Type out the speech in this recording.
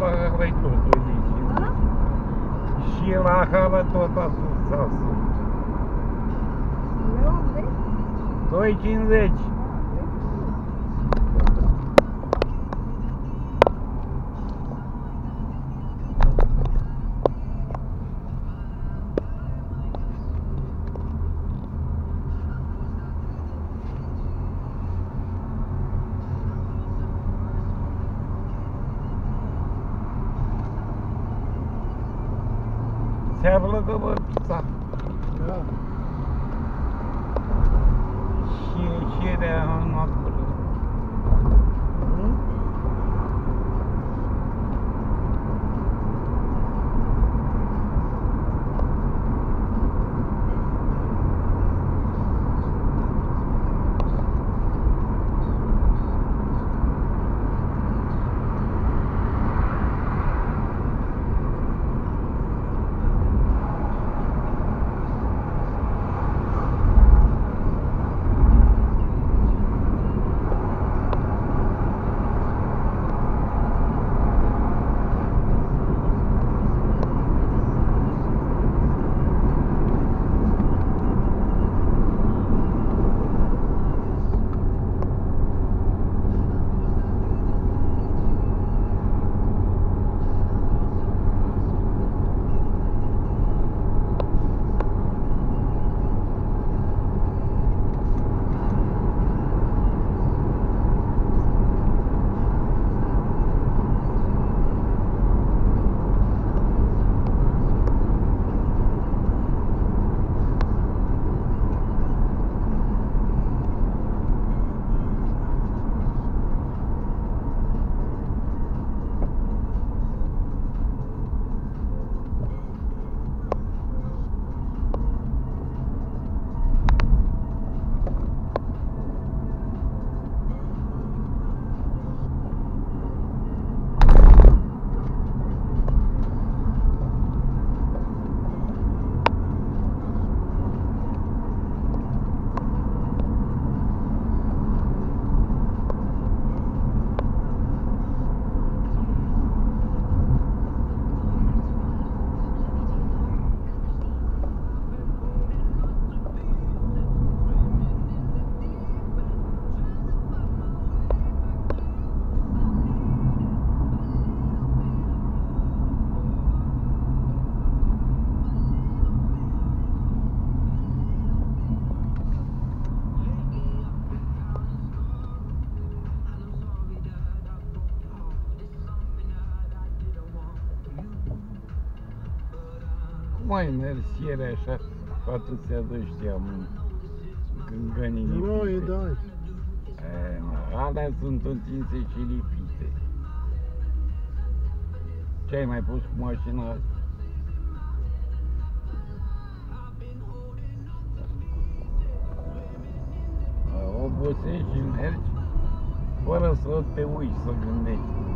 la Harai tot, 2,50. Și la Hara tot a sus, a sus. 2,50. Serblakova pizza. Here, here, there, not Cum ai mers ieri așa cu atâția de ăștia, mă, gângănii Noi, lipite? da. E, mă, alea sunt întinse și lipite. Ce ai mai pus cu mașina asta? A, Obosești și mergi fără să te uiți să gândești.